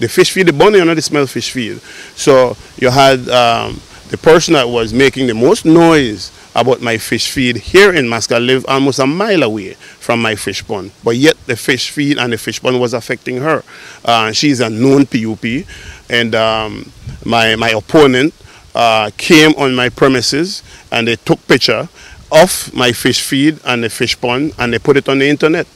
the fish feed, the bunny, they smell fish feed. So you had um, the person that was making the most noise about my fish feed here in Maskall live almost a mile away from my fish pond. But yet the fish feed and the fish pond was affecting her. Uh, she's a known PUP and um, my, my opponent uh, came on my premises and they took picture of my fish feed and the fish pond and they put it on the internet.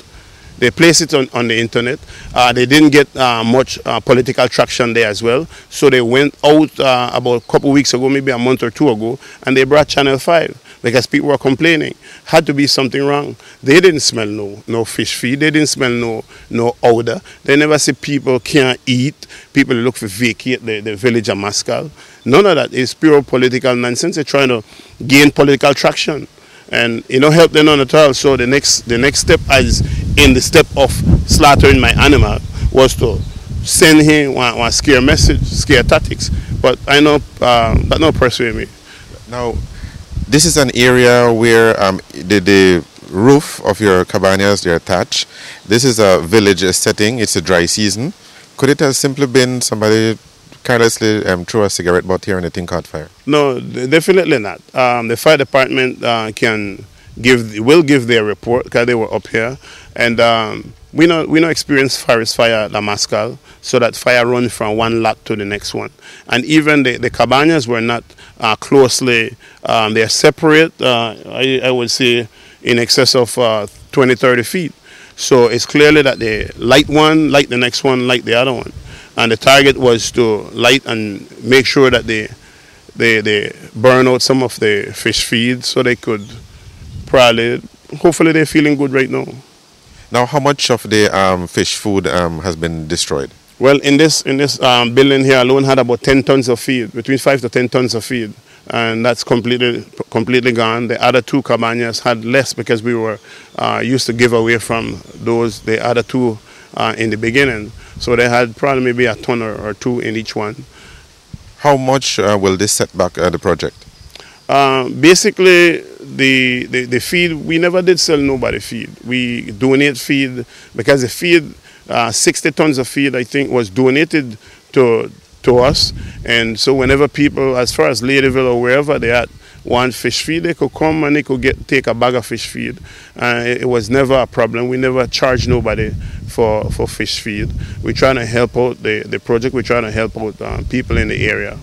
They placed it on, on the internet. Uh, they didn't get uh, much uh, political traction there as well. So they went out uh, about a couple weeks ago, maybe a month or two ago, and they brought Channel 5 because people were complaining. Had to be something wrong. They didn't smell no, no fish feed. They didn't smell no, no odor. They never see people can't eat. People look for vacate the, the village of Maskall. None of that is pure political nonsense. They're trying to gain political traction and you know help them on at all. So the next the next step is in the step of slaughtering my animal was to send him one, one scare message, scare tactics. But I know um, that no persuade me. Now, this is an area where um, the, the roof of your cabanas they're attached. This is a village setting. It's a dry season. Could it have simply been somebody carelessly um, throw a cigarette butt here and the thing caught fire? No, definitely not. Um, the fire department uh, can give will give their report because they were up here, and um, we know we know experience forest fire at La Maskall, so that fire runs from one lot to the next one, and even the the cabanas were not uh, closely. Um, they're separate. Uh, I, I, would say in excess of uh, 20, 30 feet. So it's clearly that they light one, light the next one, light the other one and the target was to light and make sure that they they they burn out some of the fish feed so they could probably hopefully they're feeling good right now. Now, how much of the um, fish food um, has been destroyed? Well, in this in this um, building here alone had about 10 tons of feed, between five to 10 tons of feed, and that's completely completely gone. The other two cabanas had less because we were uh, used to give away from those the other two uh, in the beginning. So they had probably maybe a ton or, or two in each one. How much uh, will this set back uh, the project? Uh, basically, the, the, the, feed, we never did sell nobody feed. We donate feed because the feed, uh, 60 tons of feed, I think, was donated to, to us. And so whenever people, as far as Ladyville or wherever they are, want fish feed, they could come and they could get take a bag of fish feed. Uh, it was never a problem. We never charged nobody for, for fish feed. We're trying to help out the, the project. We're trying to help out um, people in the area.